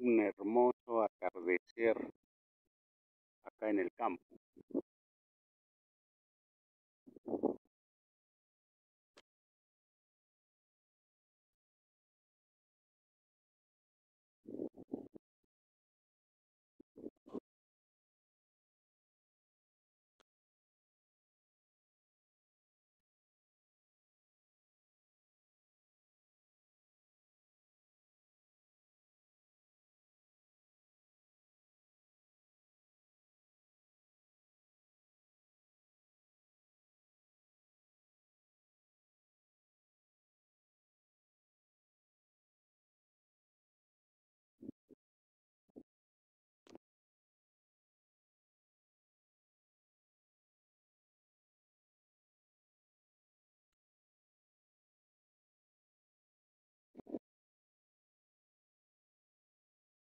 un hermoso atardecer.